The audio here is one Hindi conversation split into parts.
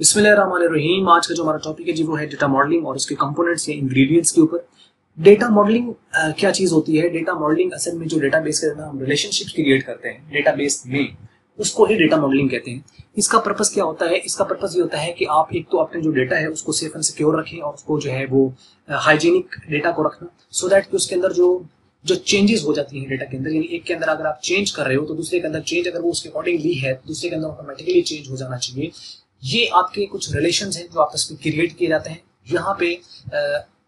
बिस्मिल्लाहिर्रहमानिर्रहीम। आज का जो हमारा टॉपिक है जी, वो है डेटा मॉडलिंग और उसके कंपोनेंट्स या इंग्रेडिएंट्स के ऊपर। डेटा मॉडलिंग क्या चीज़ होती है? डेटा मॉडलिंग असल में जो डेटाबेस के अंदर हम रिलेशनशिप क्रिएट करते हैं डेटाबेस में, उसको ही डेटा मॉडलिंग कहते हैं। इसका पर्पस क्या होता है? इसका पर्पस ये होता है कि आप एक तो अपने जो डेटा है, उसको सेफ़ एंड सिक्योर रखें और उसको जो है वो हाइजीनिक डेटा को रखना। सो दैट कि उसके अंदर जो जो चेंजेस हो जाती हैं डेटा के अंदर, यानी एक के अंदर अगर आप चेंज कर रहे हो तो दूसरे के अंदर चेंज अगर वो उसके अकॉर्डिंगली है तो दूसरे के अंदर ऑटोमेटिकली चेंज हो जाना चाहिए। ये आपके कुछ रिलेशन हैं जो आपस में क्रिएट किए जाते हैं। यहाँ पे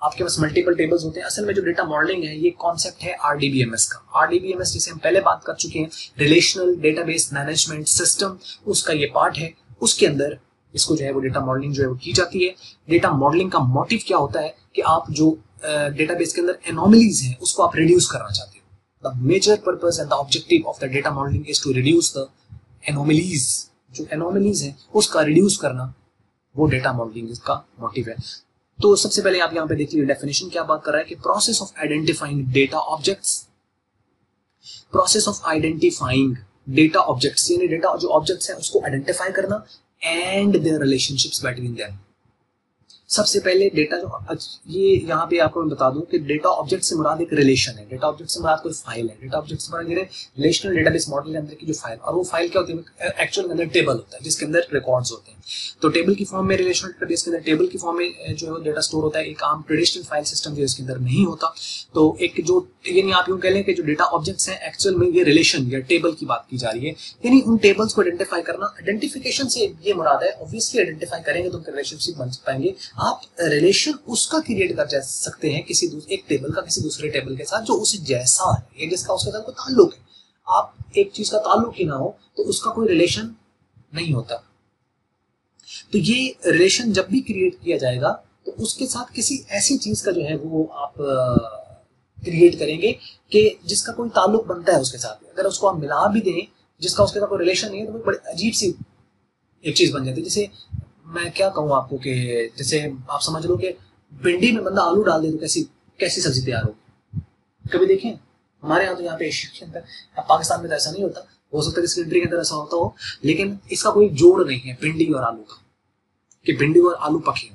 आपके पास मल्टीपल टेबल्स होते हैं। असल में जो डेटा मॉडलिंग है, ये कॉन्सेप्ट है आरडीबीएमएस का। आरडीबीएमएस जिसे हम पहले बात कर चुके हैं रिलेशनल डेटाबेस मैनेजमेंट सिस्टम उसका ये पार्ट है। उसके अंदर इसको जो है वो डेटा मॉडलिंग जो है वो की जाती है। डेटा मॉडलिंग का मोटिव क्या होता है कि आप जो डेटाबेस के अंदर एनोमलीज हैं, उसको आप रिड्यूस करना चाहते हो। The major purpose and the objective of the data modelling is to reduce the anomalies जो एनोमलीज है, उसका रिड्यूस करना, वो डेटा मॉडलिंग का मोटिव है। तो सबसे पहले आप यहाँ पे देखिए डेफिनेशन क्या बात कर रहा है कि process of identifying data objects process of identifying data objects यानी डेटा जो ऑब्जेक्ट्स है, उसको आइडेंटिफाई करना and their relationships between them सबसे पहले डेटा जो ये यहाँ पे आपको मैं बता दूँ कि डेटा ऑब्जेक्ट से मुराद एक रिलेशन है। डेटा ऑब्जेक्ट से मुराद कोई फ़ाइल है। डेटा ऑब्जेक्ट से मुराद रिलेशनल डेटाबेस मॉडल के अंदर की जो फ़ाइल और वो फ़ाइल क्या होती है? एक्चुअल के अंदर टेबल होता है, जिसके अंदर रिकॉर्ड्स होते हैं। तो टेबल की फॉर्म में रिलेशनल डेटाबेस के अंदर टेबल की फॉर्म में जो है डेटा स्टोर होता है। एक आम ट्रेडिशनल फ़ाइल सिस्टम जो इसके अंदर नहीं होता। तो एक जो, यानी आप यूँ कह लें कि जो डेटा ऑब्जेक्ट्स हैं एक्चुअल में ये रिलेशन या टेबल की बात की जा रही है। यानी उन टेबल्स को आइडेंटिफाई करना आइडेंटिफिकेशन से ये मुराद है। ऑब्वियसली आइडेंटिफाई करेंगे तो रिलेशनशिप बन पाएँगे। आप रिलेशन उसका क्रिएट कर जा सकते हैं किसी एक टेबल का किसी दूसरे टेबल के साथ जो उसे जैसा है। या जिसका, उसके साथ कोई ताल्लुक है। आप एक चीज़ का ताल्लुक ही ना हो तो उसका कोई रिलेशन नहीं होता। तो ये रिलेशन जब भी क्रिएट किया जाएगा तो उसके साथ किसी ऐसी चीज़ का जो है वो आप क्रिएट करेंगे कि जिसका कोई ताल्लुक बनता है उसके साथ। अगर उसको आप मिला भी दें, जिसका उसके साथ कोई रिलेशन नहीं है तो बड़ी अजीब सी एक चीज़ बन जाती है। जैसे मैं क्या कहूँ आपको कि जैसे आप समझ लो कि भिंडी में बंदा आलू डाल दे तो कैसी कैसी सब्ज़ी तैयार होगी? कभी देखें? हमारे यहाँ तो यहाँ पे एशिया के अंदर पाकिस्तान में तो ऐसा नहीं होता। हो सकता है किसी कंट्री के अंदर ऐसा होता हो, लेकिन इसका कोई जोड़ नहीं है भिंडी और आलू का, कि भिंडी और आलू पके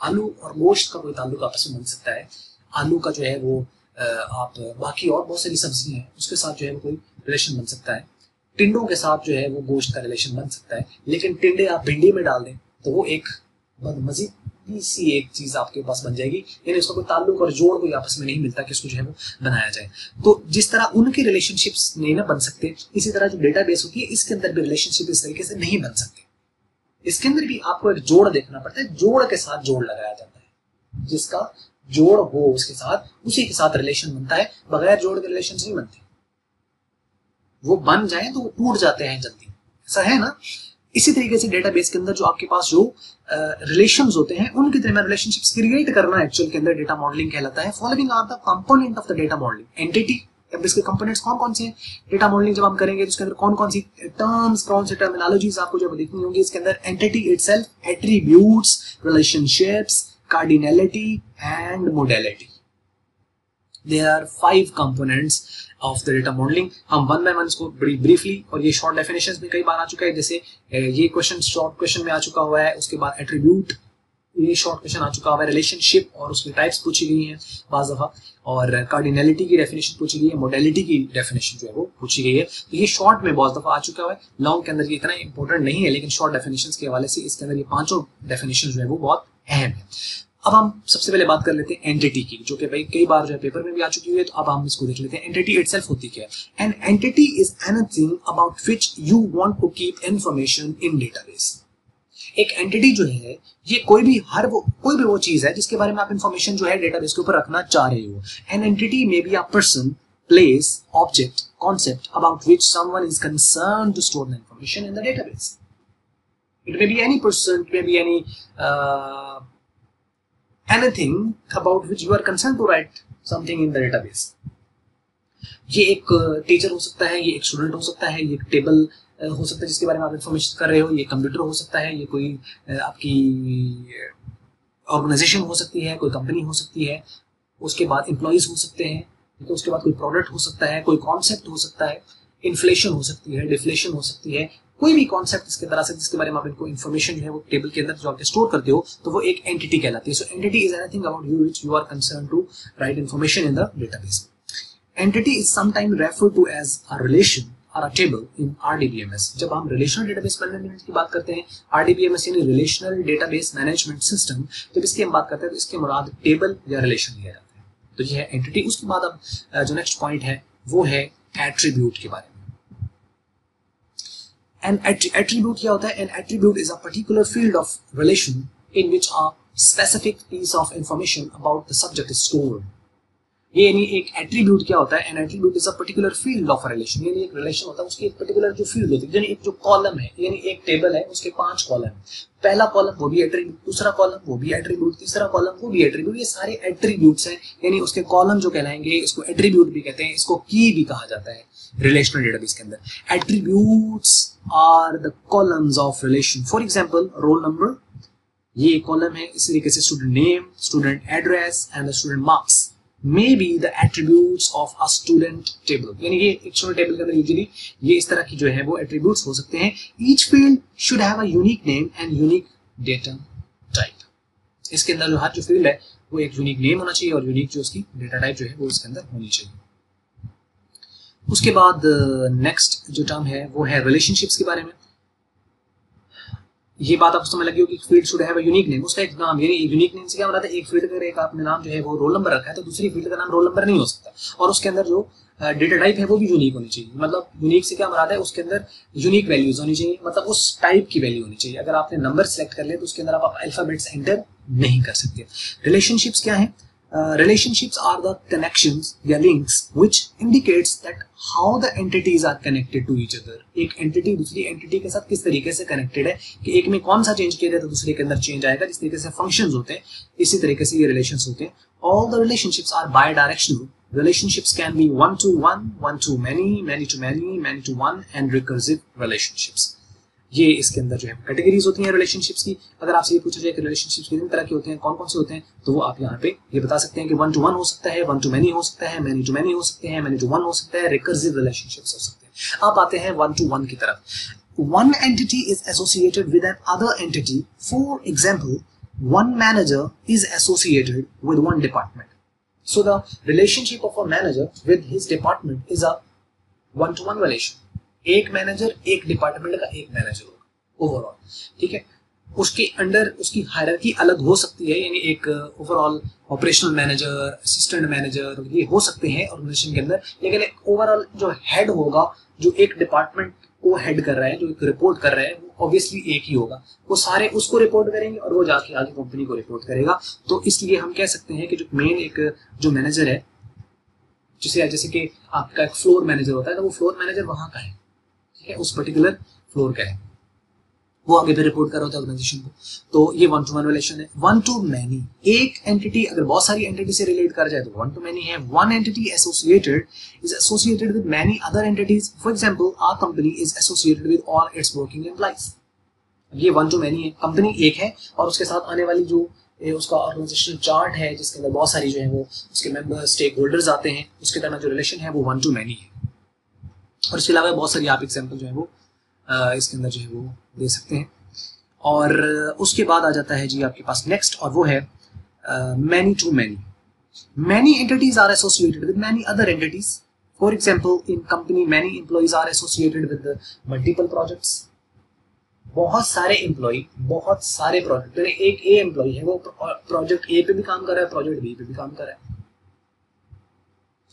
आलू और गोश्त का कोई ताल्लुक आपस में बन सकता है। आलू का जो है वो आप, बाकी और बहुत सारी सब्ज़ियाँ हैं, उसके साथ जो है वो कोई रिलेशन बन सकता है। टिंडों के साथ जो है वो गोश्त का रिलेशन बन सकता है। लेकिन टिंडे आप भिंडी में डाल दें तो वो एक मजीद सी एक चीज़ आपके पास बन जाएगी। यानी उसका कोई ताल्लुक और जोड़ कोई आपस में नहीं मिलता कि उसको जो है वो बनाया जाए। तो जिस तरह उनके रिलेशनशिप्स नहीं ना बन सकते, इसी तरह जो डेटा बेस होती है, इसके अंदर भी रिलेशनशिप इस तरीके से नहीं बन सकते। इसके अंदर भी आपको एक जोड़ देखना पड़ता है, जोड़ के साथ जोड़ लगाया जाता है। जिसका जोड़ हो उसके साथ, उसी के साथ रिलेशन बनता है, बगैर जोड़ के रिलेशन नहीं बनते। वो बन जाए तो वो टूट जाते हैं जल्दी। ऐसा है ना? इसी तरीके से डेटाबेस के अंदर जो आपके पास जो रिलेशन होते हैं, उनके दरमियान रिलेशनशिप्स क्रिएट करना एक्चुअल के अंदर डेटा मॉडलिंग कहलाता है। Following are the component of the data modelling entity अब इसके कंपोनेंट्स कौन कौन से हैं? डेटा मॉडलिंग जब हम करेंगे तो इसके अंदर कौन कौन सी टर्म्स कौन से टर्मिनोलॉजीज आपको जब देखनी होंगी, इसके अंदर entity itself attributes relationships cardinality and modality there are five components of the data modelling हम वन बाय वन इसको बड़ी ब्रीफली और ये शॉर्ट डेफिनेशन में कई बार आ चुका है, जैसे ये क्वेश्चन शॉर्ट क्वेश्चन में आ चुका हुआ है, उसके बाद एट्रीब्यूट ये शॉर्ट क्वेश्चन आ चुका हुआ है रिलेशनशिप और उसकी टाइप्स पूछी गई हैं, बाज दफ़ा, और कार्डिनलिटी की डेफिनेशन पूछी गई है मोडेलिटी की डेफिनेशन जो है वो पूछी गई है। तो ये शॉर्ट में बहुत दफ़ा आ चुका हुआ है। लॉन्ग के अंदर ये इतना इंपॉर्टेंट नहीं है, लेकिन शॉर्ट डेफिनेशन के हवाले से इसके अंदर ये पाँचों डेफिनेशन जो है वो बहुत अहम है। अब हम सबसे पहले बात कर लेते हैं एंटिटी की जो कि भाई कई बार जो है पेपर में भी आ चुकी हुई है तो अब हम इसको देख लेते हैं एंटिटी इटसेल्फ होती क्या है। An entity is anything about which you want to keep information in database एक एंटिटी जो है ये कोई भी हर वो कोई भी वो चीज़ है जिसके बारे में आप इंफॉर्मेशन जो है डेटाबेस के ऊपर रखना चाह रहे हो। An entity may be a person place object concept about which someone is concern to store the information in the database it may be any person it may be any uh, anything about which you are concerned to write something in the database. ये एक टीचर हो सकता है, ये एक स्टूडेंट हो सकता है, ये एक टेबल हो सकता है जिसके बारे में आप इन्फॉर्मेशन कर रहे हो, ये कंप्यूटर हो सकता है, ये कोई आपकी ऑर्गेनाइजेशन हो सकती है, कोई कंपनी हो सकती है, उसके बाद एम्प्लॉयज़ हो सकते हैं तो उसके बाद कोई प्रोडक्ट हो सकता है, कोई कॉन्सेप्ट हो सकता है इन्फ्लेशन हो सकती है डिफ्लेशन हो सकती है कोई भी कॉन्सेप्ट इसके तरह से जिसके बारे में आप इनको इन्फॉर्मेशन है वो टेबल के अंदर जो आप स्टोर करते हो तो वो एक एंटिटी कहलाती है। So entity is anything about you which you are concern to write information in the database entity is sometime refer to as a relation table in RDBMS जब हम रिलेशनल डेटाबेस मैनेजमेंट की बात करते हैं आरडीबीएमएस यानी रिलेशनल डेटाबेस मैनेजमेंट सिस्टम तो इसकी हम बात करते हैं तो इसके मुराद टेबल या रिलेशन लिया जाता है। तो ये है एंटिटी उसके बाद अब जो नेक्स्ट पॉइंट है, वो है एट्रीब्यूट के बारे में। An attribute क्या होता है, An attribute is a particular field of relation in which a specific piece of information about the subject is stored. ये यानी एक एट्रीब्यूट क्या होता है? An attribute is a particular field of relation यानी एक रिलेशन होता है, उसकी एक पर्टिकुलर जो फ़ील्ड होती है, यानी एक जो कॉलम है, यानी एक टेबल है, उसके पाँच कॉलम पहला कॉलम वो भी एट्रीब्यूट दूसरा कॉलम वो भी एट्रीब्यूट तीसरा कॉलम वो भी एट्रीब्यूट ये सारे एट्रीब्यूट्स हैं। यानी उसके कॉलम जो कहलाएँगे, इसको एट्रीब्यूट भी कहते हैं, इसको की भी कहा जाता है। रिलेशनल डेटाबेस के अंदर. Attributes are the columns of relation for example roll number ये कॉलम है, इस तरीके से student name student address and the student marks may be the attributes of a student table यानी ये एक स्टूडेंट टेबल के अंदर यूजली ये इस तरह की जो है वो एट्रीब्यूट्स हो सकते हैं. Each field should have a unique name and unique data type इसके अंदर जो हर जो फ़ील्ड है, वो एक यूनिक नेम होना चाहिए और यूनिक जो उसकी डेटा टाइप जो है, वो इसके अंदर होनी चाहिए. उसके बाद नेक्स्ट uh, जो टर्म है वो है रिलेशनशिप्स के बारे में। ये बात आपको समझ लगी होगी field should have unique name उसका एक नाम यानी यूनिक नेम से क्या मतलब एक फ़ील्ड का एक आपने नाम जो है वो रोल नंबर रखा है तो दूसरी फ़ील्ड का नाम रोल नंबर नहीं हो सकता। और उसके अंदर जो डेटा uh, टाइप है वो भी यूनिक होनी चाहिए। मतलब यूनिक से क्या मराद है उसके अंदर यूनिक वैल्यूज़ होनी चाहिए। मतलब उस टाइप की वैल्यू होनी चाहिए। अगर आपने नंबर सेलेक्ट कर लिया तो उसके अंदर आप अल्फाबेट्स एंटर नहीं कर सकते। रिलेशनशिप्स क्या है? Uh, relationships are the connections या links which indicates that how the entities are connected to each other एक entity दूसरी entity के साथ किस तरीके से connected है कि एक में कौन सा change किया जाए तो दूसरे के अंदर change आएगा जिस तरीके से functions होते हैं इसी तरीके से ये relations होते हैं all the relationships are bi-directional relationships can be one to one one to many many to many many to one and recursive relationships ये इसके अंदर जो है कैटेगरीज होती हैं रिलेशनशिप्स की अगर आपसे ये पूछा जाए कि रिलेशनशिप्स कितने तरह के होते हैं कौन कौन से होते हैं तो वो आप यहाँ पे ये बता सकते हैं कि वन टू वन हो सकता है वन टू मैनी हो सकता है मैनी टू मैनी हो सकते हैं मैनी टू वन हो सकता है रिकर्सिव रिलेशनशिप्स हो सकते हैं अब आते हैं वन टू वन की तरफ़ one entity is associated with another entity for example one manager is associated with one department. So the relationship of a manager with his department is a one-to-one relation. एक मैनेजर एक डिपार्टमेंट का एक मैनेजर होगा ओवरऑल ठीक है? उसके अंडर उसकी हायरार्की अलग हो सकती है, यानी एक overall operational manager assistant manager ये हो सकते हैं ऑर्गेनाइजेशन के अंदर, लेकिन एक ओवरऑल जो हेड होगा, जो एक डिपार्टमेंट को हेड कर रहा है, जो एक रिपोर्ट कर रहा है, वो ऑब्वियसली एक ही होगा। वो सारे उसको रिपोर्ट करेंगे और वो जाके आगे कंपनी को रिपोर्ट करेगा। तो इसलिए हम कह सकते हैं कि जो मेन एक, जो मैनेजर है, जिसे, जैसे कि आपका एक फ्लोर मैनेजर होता है तो वो फ्लोर मैनेजर वहाँ का है। है, उस पर्टिकुलर फ्लोर का है। वो आगे पे रिपोर्ट कर रहा होता है ऑर्गेनाइजेशन को। तो ये वन टू वन रिलेशन है। वन टू मैनी एक एंटिटी अगर बहुत सारी एंटिटी से रिलेट कर जाए तो वन टू मैनी है। One entity associated is associated with many other entities for example our company is associated with all its working employees ये वन टू मैनी है। कंपनी एक है और उसके साथ आने वाली जो उसका ऑर्गेनाइजेशनल चार्ट है, जिसके अंदर बहुत सारी जो है वो, उसके मेंबर स्टेक होल्डर्स आते हैं, उसके तरह जो रिलेशन है, वो वन टू मैनी है। और इसके अलावा बहुत सारी आप एग्ज़ाम्पल जो है वो इसके अंदर जो है वो दे सकते हैं। और उसके बाद आ जाता है जी आपके पास नेक्स्ट और वो है many to many many entities are associated with many other entities for example in company many employees are associated with multiple projects बहुत सारे एम्प्लॉय बहुत सारे प्रोजेक्ट एक ए एम्प्लॉय है, वो प्रोजेक्ट ए पे भी काम कर रहा है प्रोजेक्ट बी पे भी काम कर रहा है।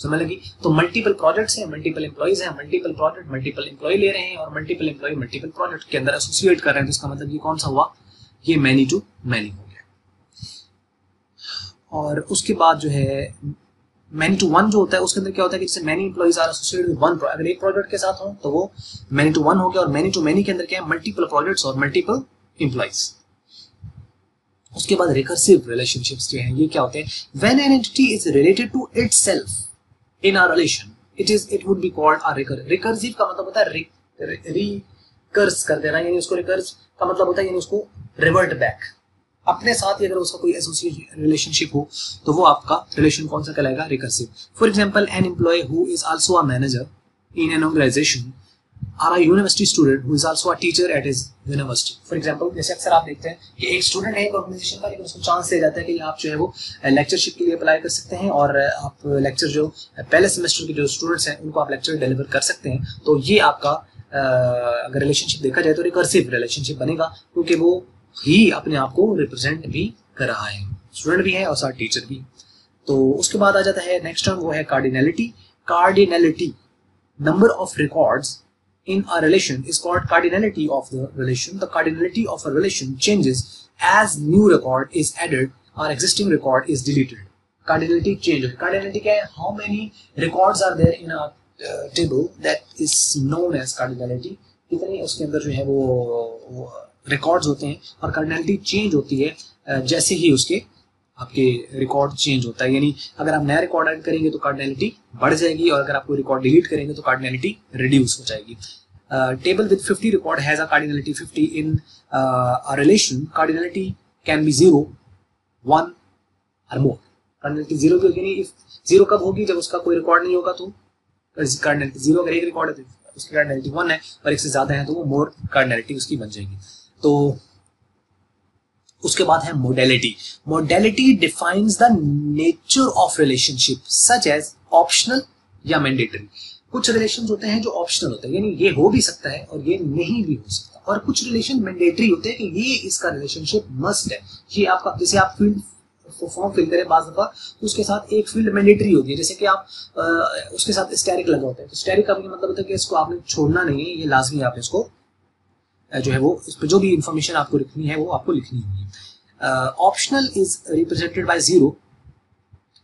समझ लगी? तो मल्टीपल प्रोजेक्ट्स हैं मल्टीपल एम्प्लॉइज हैं मल्टीपल प्रोजेक्ट मल्टीपल एम्प्लॉय ले रहे हैं और मल्टीपल एम्प्लॉय मल्टीपल प्रोजेक्ट के अंदर एसोसिएट कर रहे हैं तो इसका मतलब ये कौन सा हुआ? ये मैनी टू मैनी हो गया। और उसके बाद जो है मैनी टू वन जो होता है, उसके अंदर क्या होता है कि जैसे many employees are associated with one अगर एक प्रोजेक्ट के साथ हो तो वो मैनी टू वन हो गया और मैनी टू मैनी के अंदर क्या है? मल्टीपल प्रोजेक्ट्स और मल्टीपल एम्प्लॉइज उसके बाद रिकर्सिव रिलेशनशिप्स जो हैं, ये क्या होते हैं? When an entity is related to itself in a relation, it is, it would be called a recur recursive का मतलब होता है रिकर्स कर देना, यानी उसको रिकर्स का मतलब होता है, यानी उसको रिवर्ट बैक अपने साथ ही अगर उसका कोई एसोसिएट रिलेशनशिप हो तो वो आपका रिलेशन कौन सा कहलाएगा? Recursive for example an employee who is also a manager in an organization or a university student who is also a teacher at his university. For example, जैसे अक्सर आप देखते हैं कि एक स्टूडेंट है एक ऑर्गेनाइजेशन का लेकिन उसको चांस दिया जाता है कि आप जो है वो लेक्चरशिप के लिए अप्लाई कर सकते हैं और आप लेक्चर जो पहले सेमेस्टर के जो स्टूडेंट्स हैं उनको आप लेक्चर डिलीवर कर सकते हैं। तो ये आपका अगर रिलेशनशिप देखा जाए तो रिकर्सिव रिलेशनशिप बनेगा क्योंकि वो ही अपने आप को रिप्रेजेंट भी कर रहा है। स्टूडेंट भी है और साथ टीचर भी। तो उसके बाद आ जाता है नेक्स्ट टर्म वो है cardinality cardinality number of records in a relation is called cardinality of the relation. The cardinality of a relation changes as new record is added or existing record is deleted. Cardinality changes. Cardinality क्या है? How many records are there in a uh, table that is known as cardinality? कितने उसके अंदर जो है वो, वो रिकॉर्ड्स होते हैं और कार्डिनलिटी चेंज होती है जैसे ही उसके आपके रिकॉर्ड चेंज होता है। यानी अगर आप नया रिकॉर्ड ऐड करेंगे तो कार्डिनलिटी बढ़ जाएगी और अगर आप कोई रिकॉर्ड डिलीट करेंगे तो कार्डिनलिटी रिड्यूस हो जाएगी। Table with 50 record has a cardinality 50 in a relation cardinality can be zero one or more cardinality zero भी होगी नहीं ज़ीरो कब होगी? जब उसका कोई रिकॉर्ड नहीं होगा तो कार्डिनलिटी ज़ीरो अगर एक रिकॉर्ड है तो उसकी कार्डिनलिटी वन है और एक से ज़्यादा है तो वो मोर कार्डिनलिटी उसकी बन जाएगी। तो उसके बाद है modality modality defines the nature of relationship such as optional या मैंडेटरी कुछ रिलेशन होते हैं जो ऑप्शनल होते हैं यानी ये हो भी सकता है और ये नहीं भी हो सकता। और कुछ रिलेशन मैंडेटरी होते हैं कि ये इसका रिलेशनशिप मस्ट है। ये आपका जैसे आप फ़ील्ड फॉर्म फिल करें बाज दफ़ा तो उसके साथ एक फ़ील्ड मैंडेटरी होती है। जैसे कि आप आ, उसके साथ स्टेरिक लगा होता है। तो स्टेरिक का मतलब होता है कि इसको आपने छोड़ना नहीं है ये लाजमी आप इसको जो है वो, इस पर जो भी इंफॉर्मेशन आपको लिखनी है, वो आपको लिखनी होगी। Optional is represented by zero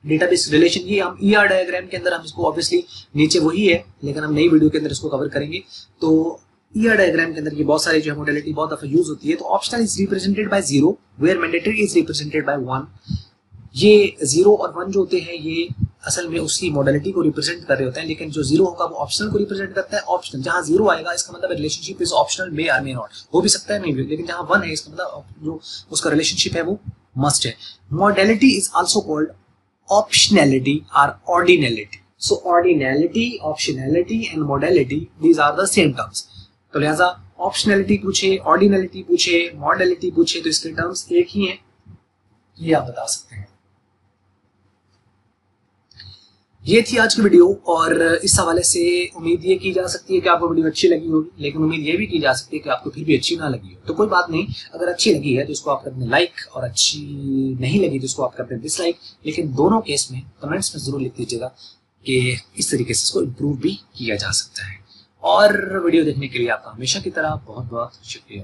database relation ये हम ई आर डायग्राम के अंदर हम इसको ऑब्वियसली नीचे वही है, लेकिन हम नई वीडियो के अंदर इसको कवर करेंगे। तो ई आर डायग्राम के अंदर ये बहुत सारी जो है मोडेलिटी बहुत दफ़ा यूज़ होती है तो optional is represented by zero where mandatory is represented by one ये ज़ीरो और वन जो होते हैं, ये असल में उसकी मॉडलिटी को रिप्रेजेंट कर रहे होते हैं लेकिन जो ज़ीरो होगा वो ऑप्शनल को रिप्रेजेंट करता है ऑप्शनल जहाँ ज़ीरो आएगा इसका मतलब relationship is optional may or may not हो भी सकता है नहीं भी लेकिन जहाँ वन है इसका मतलब जो उसका रिलेशनशिप है वो मस्ट है। Modality is also called optionality or ordinality. So ordinality, optionality and modality, these are the same terms. तो लिहाजा ऑप्शनैलिटी पूछे ऑर्डिनलिटी पूछे मॉडलिटी पूछे तो इसके टर्म्स एक ही हैं। ये आप बता सकते हैं। ये थी आज की वीडियो और इस हवाले से उम्मीद ये की जा सकती है कि आपको वीडियो अच्छी लगी होगी, लेकिन उम्मीद ये भी की जा सकती है कि आपको फिर भी अच्छी ना लगी हो। तो कोई बात नहीं, अगर अच्छी लगी है तो इसको आप करते लाइक और अच्छी नहीं लगी तो इसको आप करते डिसलाइक लेकिन दोनों केस में कमेंट्स में ज़रूर लिख दीजिएगा कि इस तरीके से इसको इम्प्रूव भी किया जा सकता है। और वीडियो देखने के लिए आपका हमेशा की तरह बहुत बहुत शुक्रिया।